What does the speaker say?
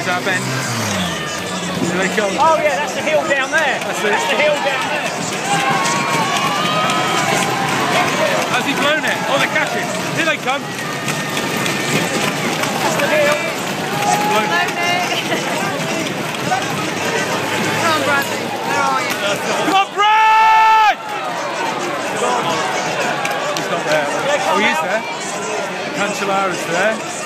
Is that Ben? Here they come. Oh yeah, that's the hill down there. That's, it. the hill down there. Here come. Come on, you? Come on, Brad! He's not there. Oh, he is there. Cancellara's there.